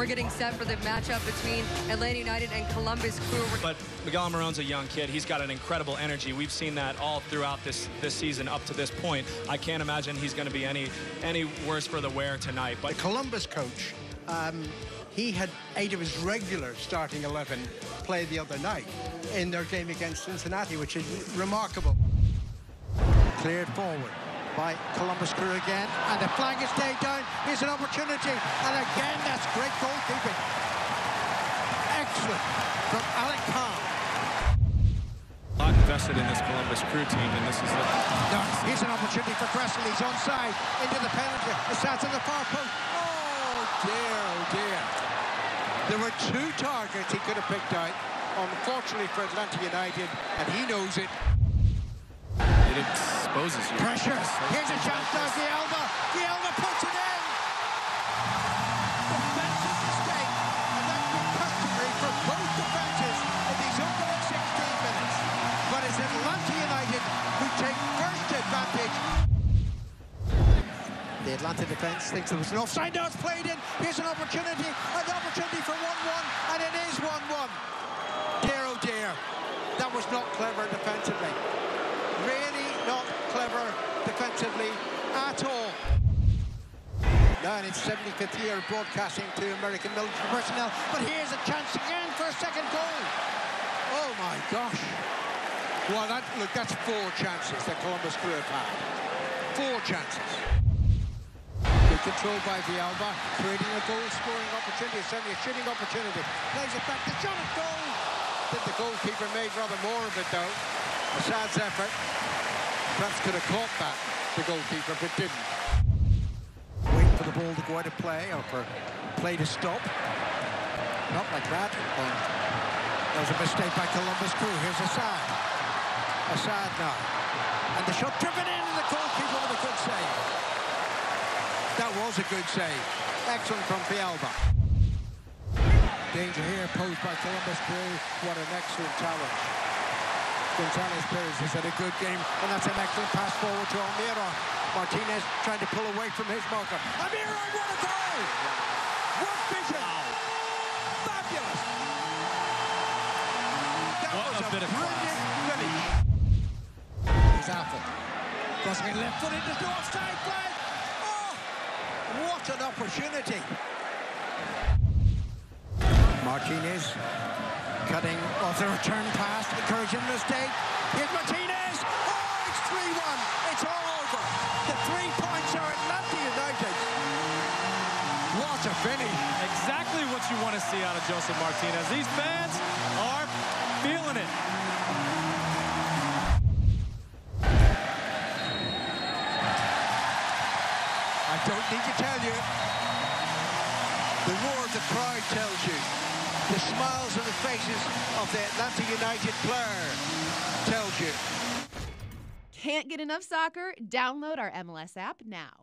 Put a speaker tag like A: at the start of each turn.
A: We're getting set for the matchup between Atlanta United and Columbus Crew.
B: But Miguel Almiron's a young kid. He's got an incredible energy. We've seen that all throughout this this season up to this point. I can't imagine he's going to be any any worse for the wear tonight. But
C: the Columbus coach, um, he had eight of his regular starting 11 play the other night in their game against Cincinnati, which is remarkable.
D: Cleared forward by Columbus Crew again, and the flag is stayed down. Here's an opportunity, and again, that's great goalkeeping. Excellent from Alec Kann.
B: A lot invested in this Columbus Crew team, and this is it.
D: No, here's an opportunity for Gressel. He's onside into the penalty. The shots in the far post. Oh dear, oh dear. There were two targets he could have picked out. Unfortunately for Atlanta United, and he knows it.
B: It exposes you.
D: Pressure. Here's a chance now, Villalba. Villalba puts it in. Defensive mistake. And that's been customary for both defenses in these opening 16 minutes. But it's Atlanta United who take first advantage. The Atlanta defence thinks there was an offside. Now it's played in. Here's an opportunity. An opportunity for 1-1. And it is 1-1. Dear, oh dear. That was not clever defensively defensively at all. Now in its 75th year broadcasting to American military personnel, but here's a chance again for a second goal. Oh my gosh. Well, that, look, that's four chances that Columbus Crew have had. Four chances. Good control by Villalba, creating a goal-scoring opportunity, certainly a shooting opportunity. Plays it back, the shot at goal. Did the goalkeeper made rather more of it, though. Asad's effort. Perhaps could have caught that, the goalkeeper, but didn't. Wait for the ball to go out of play, or for play to stop. Not like that. Um, and there was a mistake by Columbus Crew. Here's Asad. Asad now. And the shot driven in, and the goalkeeper with a good save. That was a good save. Excellent from Villalba. Danger here posed by Columbus Crew. What an excellent challenge. Gonzalez Pirez has had a good game, and that's an excellent pass forward to Almiron. Martinez trying to pull away from his marker. Almiron, what a goal! What vision! Fabulous! That
B: What
D: was
B: a bit of
D: brilliant finish. He's Alford. Crossing it left foot into the offside flag. Oh, what an opportunity! Martinez cutting off the return pass, encouraging mistake. Here's Martinez. Oh, it's 3-1. It's all over. The three points are Atlanta United. What a finish.
B: Exactly what you want to see out of Josef Martinez. These fans are feeling it.
D: I don't need to tell you. The roar of the crowd tells you. The smiles on the faces of the Atlanta United player tells you.
E: Can't get enough soccer? Download our MLS app now.